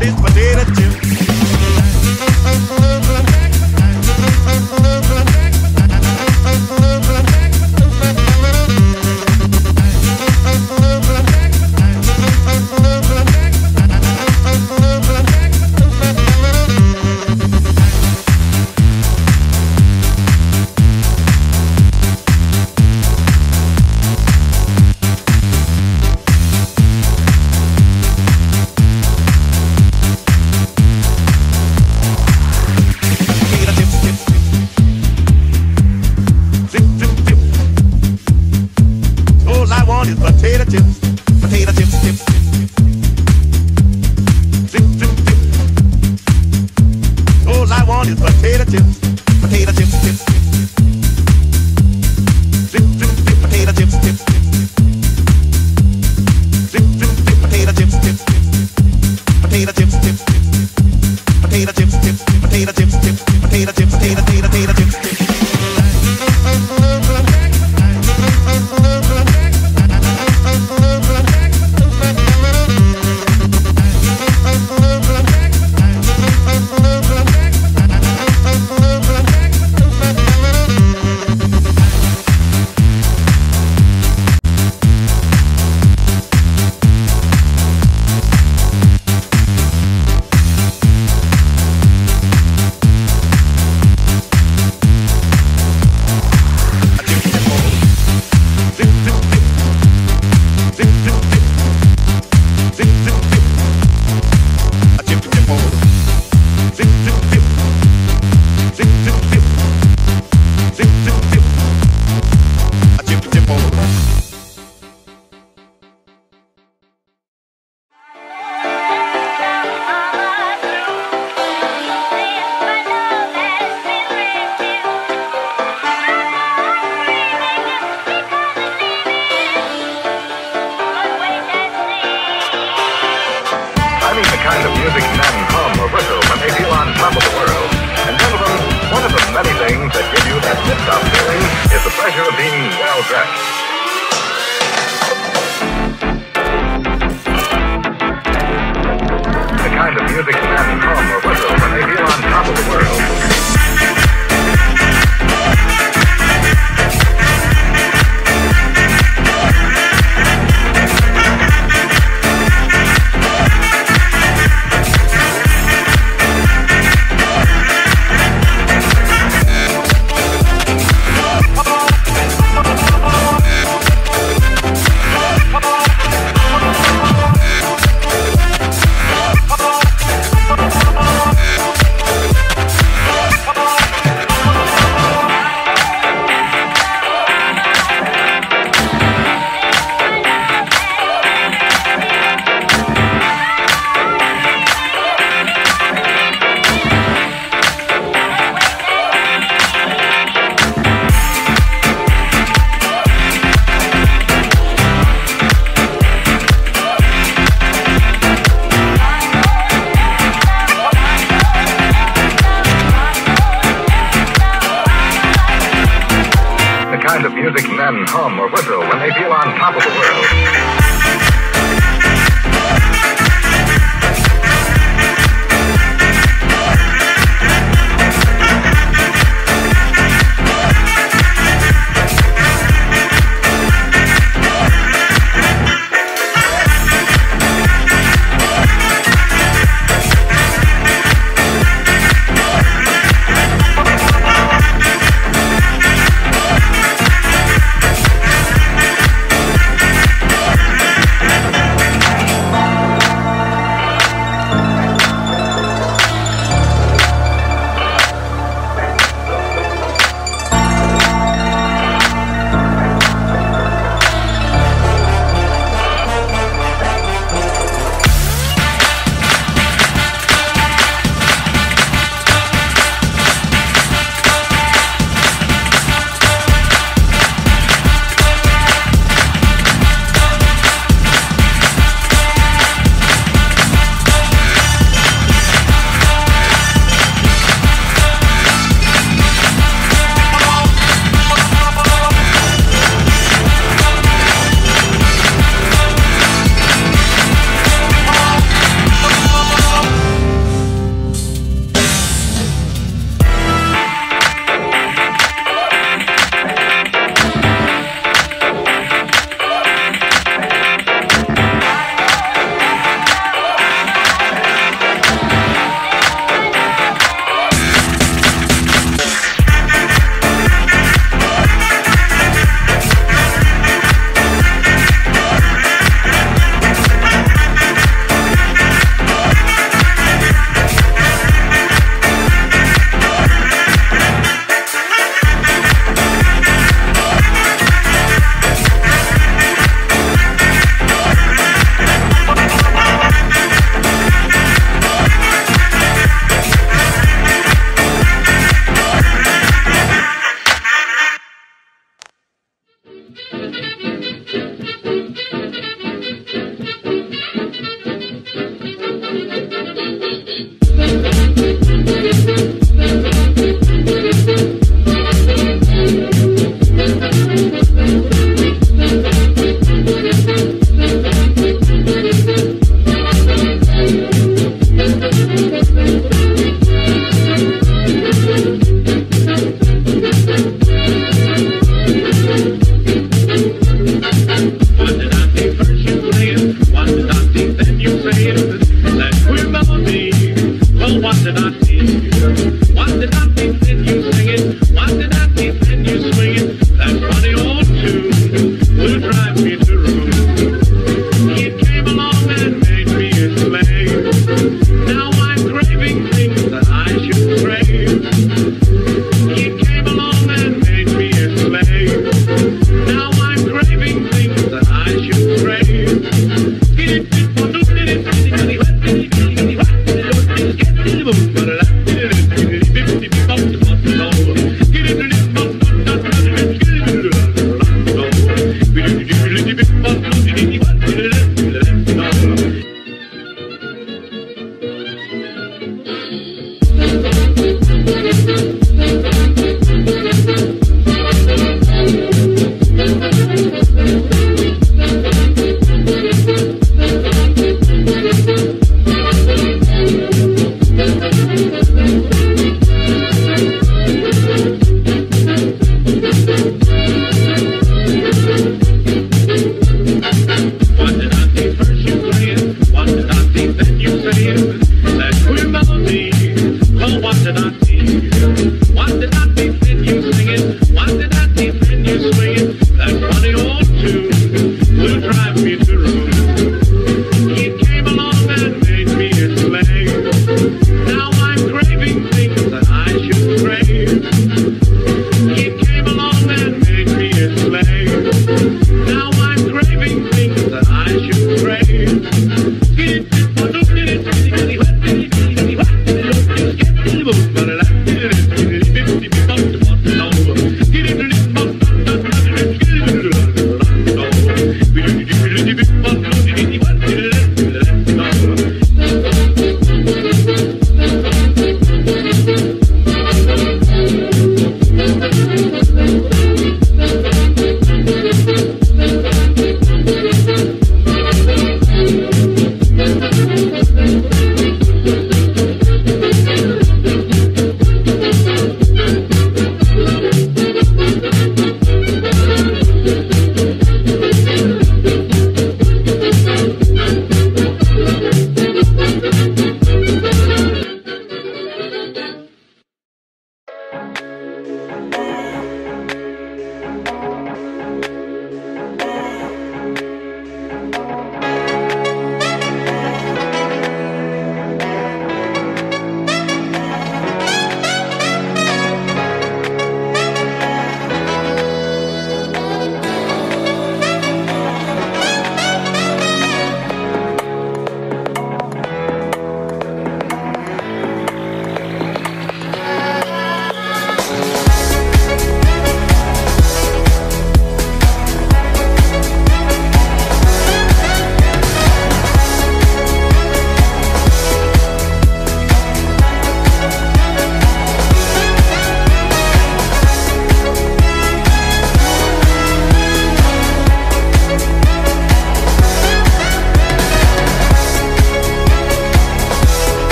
I want is potato.